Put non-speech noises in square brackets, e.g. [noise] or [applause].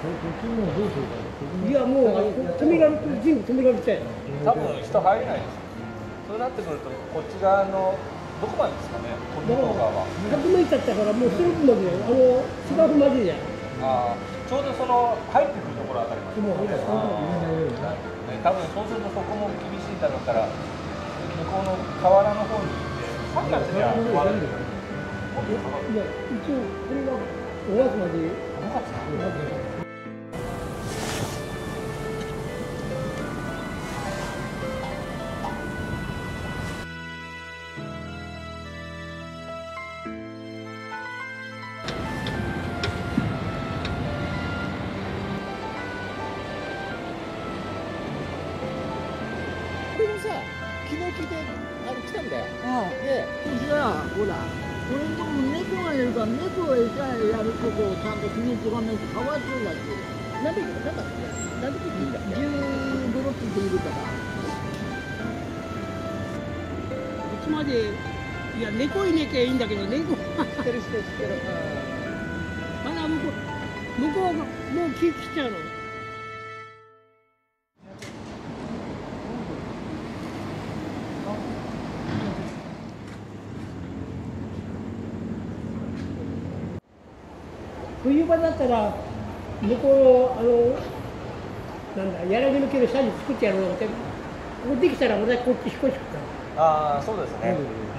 いやもう止められて全部止められちゃう多分人入れないです。そうなってくるとこっち側のどこまでですかね鳥だから向こう側は100メートルだからもうそれまでよ。あの芝生までじゃん。あーちょうどその入ってくるところあたりまで。ね多分そうするとそこも厳しいだろうから向こうの河原の方に行って3月には終わるんですよ一応これは5月まで。5月昨日聞いてあの来たんだよ。うん。でじゃあほらこれのとこも猫がいるから猫が餌やるとこをちゃんと気にとかないとかわいそうだし何匹なんだっけ何匹いいんだっけ？15、6匹いるから。いつまでいや猫いなきゃいいんだけど猫。知ってる知ってる知ってる。まだ [laughs] 向こう向こうがもう木来ちゃうの冬場だったら向こうのあのなんだ柳抜ける車に作ってやろうってここできたら俺はこっち引っ越してくから。ああそうですね、うん